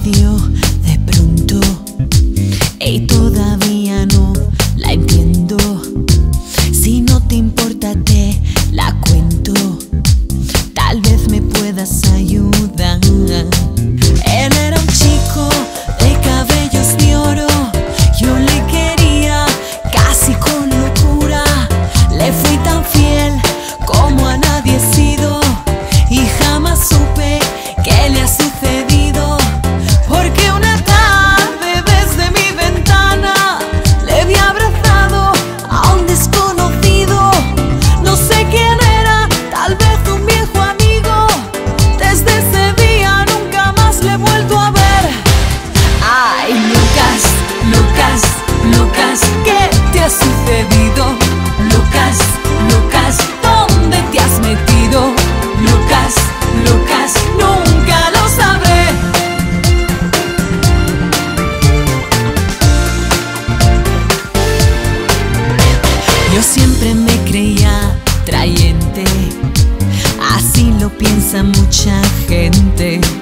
de mucha gente.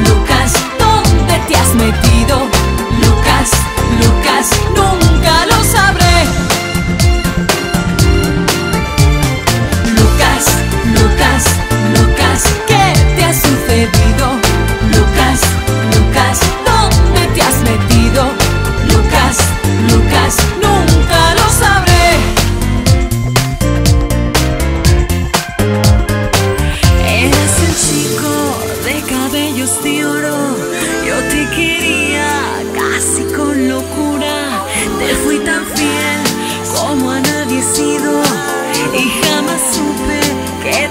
Lucas,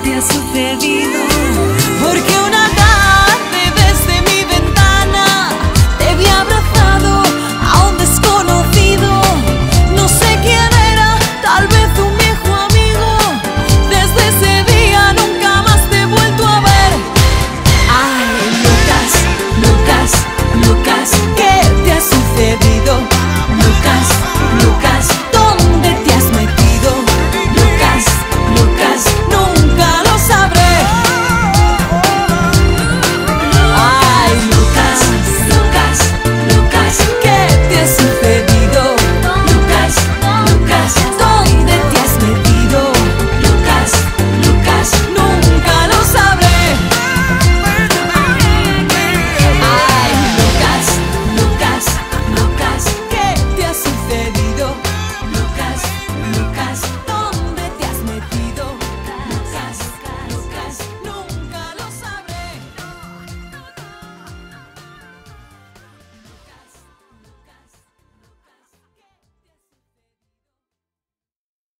ter sofrido.